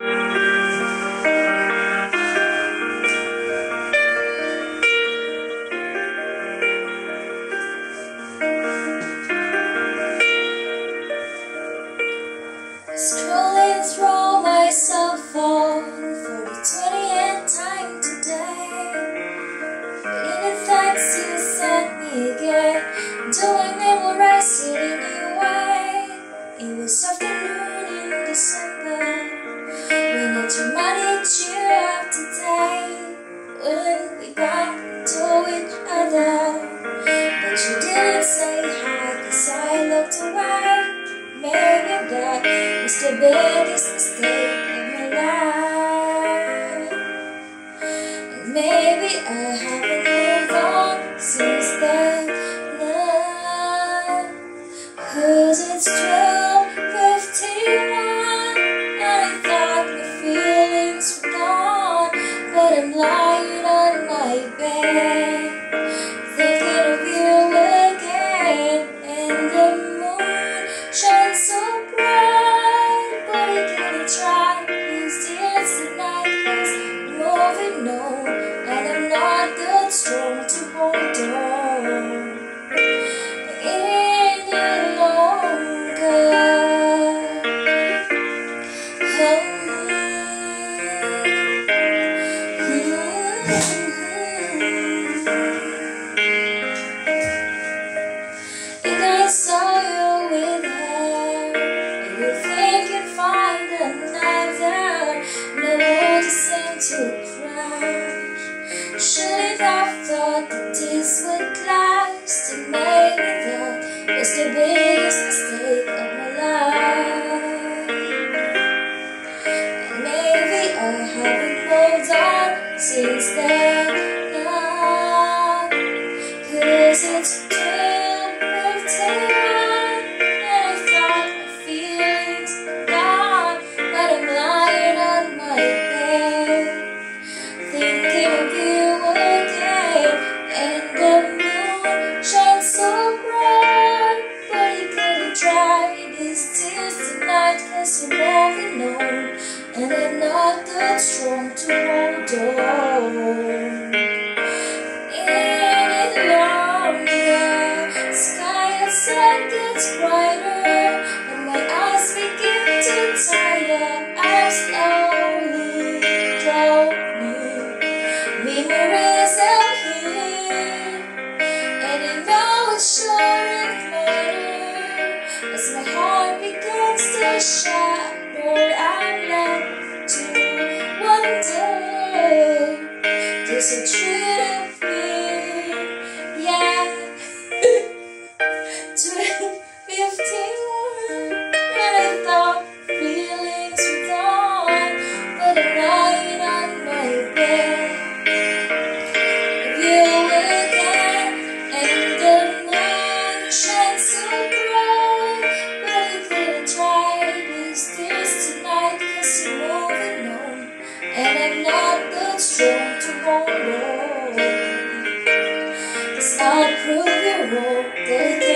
Scrolling when I reminded you of today when we got to each other. But you didn't say hi, cause I looked away. Maybe that was the biggest to cry. Should have thought that this would last. And maybe that was the biggest mistake of my life. And maybe I haven't moved on since then. These tears tonight, cause you're moving on, and I'm not that strong to hold on any longer. Sky outside gets brighter, and my eyes begin to tire. It truly feel, yeah? Twelve, fifteen, and I thought feelings were gone, but I'm lying on my bed. If you again, and the moon shines so bright, but I couldn't try these tears tonight, cause you're moving on, and I'm not Start proving wrong.